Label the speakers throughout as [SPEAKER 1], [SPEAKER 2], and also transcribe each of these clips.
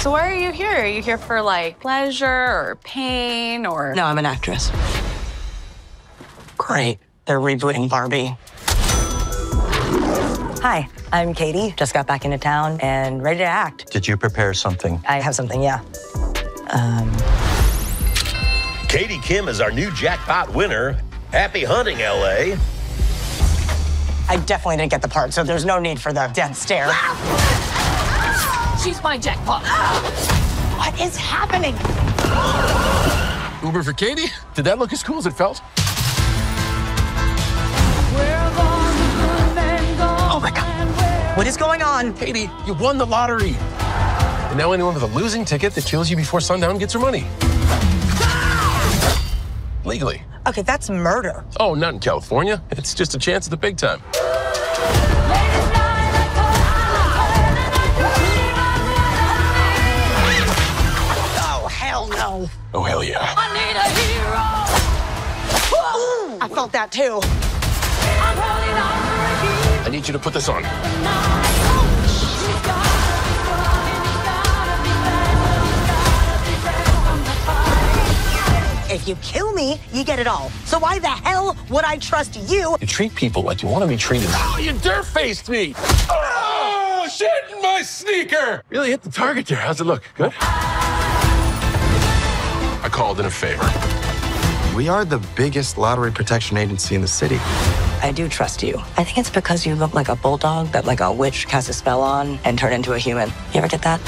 [SPEAKER 1] So why are you here? Are you here for like pleasure or pain or
[SPEAKER 2] No, I'm an actress. Great. They're rebooting Barbie. Hi, I'm Katie. Just got back into town and ready to act.
[SPEAKER 3] Did you prepare something?
[SPEAKER 2] I have something, yeah. Um,
[SPEAKER 4] Katie Kim is our new jackpot winner. Happy hunting, LA.
[SPEAKER 2] I definitely didn't get the part, so there's no need for the death stare.
[SPEAKER 1] She's my jackpot?
[SPEAKER 2] What is happening?
[SPEAKER 5] Uber for Katie? Did that look as cool as it felt?
[SPEAKER 2] Oh my God. What is going on?
[SPEAKER 5] Katie, you won the lottery. And now anyone with a losing ticket that kills you before sundown gets her money. Legally.
[SPEAKER 2] Okay, that's murder.
[SPEAKER 5] Oh, not in California. It's just a chance at the big time.
[SPEAKER 2] Hell.
[SPEAKER 5] Oh, hell yeah.
[SPEAKER 2] I need a hero. I felt that too.
[SPEAKER 5] I need you to put this on.
[SPEAKER 2] If you kill me, you get it all. So why the hell would I trust you?
[SPEAKER 5] You treat people like you want to be treated. Oh, you dare faced me! Oh, shit in my sneaker! Really hit the target there. How's it look? Good? I called in a favor.
[SPEAKER 6] We are the biggest lottery protection agency in the city.
[SPEAKER 2] I do trust you. I think it's because you look like a bulldog that like a witch casts a spell on and turn into a human. You ever get that?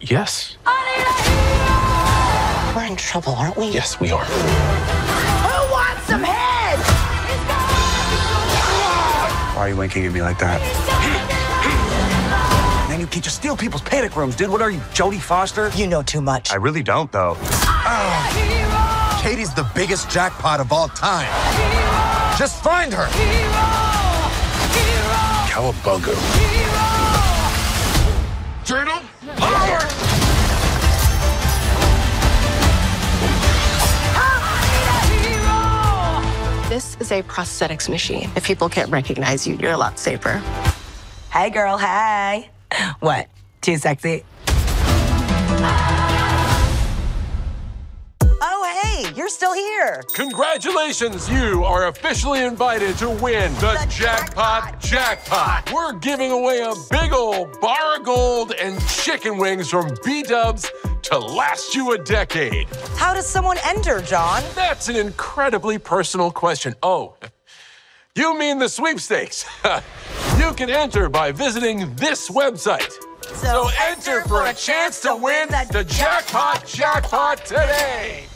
[SPEAKER 5] Yes.
[SPEAKER 2] We're in trouble, aren't we?
[SPEAKER 5] Yes, we are.
[SPEAKER 2] Who wants some head?
[SPEAKER 6] Why are you winking at me like that? Man, you can't just steal people's panic rooms, dude. What are you, Jodie Foster?
[SPEAKER 2] You know too much.
[SPEAKER 6] I really don't, though. Katie's the biggest jackpot of all time. Just find her.
[SPEAKER 5] Cowabunga. Turtle, power!
[SPEAKER 7] This is a prosthetics machine. If people can't recognize you, you're a lot safer.
[SPEAKER 2] Hey, girl, hey. What? Too sexy? Hey, you're still here.
[SPEAKER 5] Congratulations, you are officially invited to win the,
[SPEAKER 2] The
[SPEAKER 5] jackpot,
[SPEAKER 2] jackpot.
[SPEAKER 5] jackpot. We're giving away a big old bar of gold and chicken wings from B Dubs to last you a decade.
[SPEAKER 2] How does someone enter, John?
[SPEAKER 5] That's an incredibly personal question. Oh, you mean the sweepstakes? you can enter by visiting this website. So enter for a chance to win the jackpot jackpot today.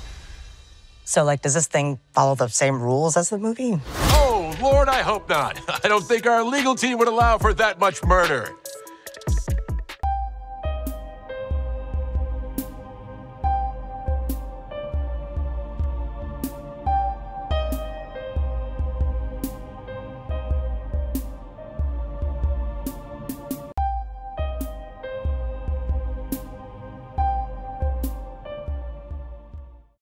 [SPEAKER 2] So, like, does this thing follow the same rules as the movie?
[SPEAKER 5] Oh, Lord, I hope not. I don't think our legal team would allow for that much murder.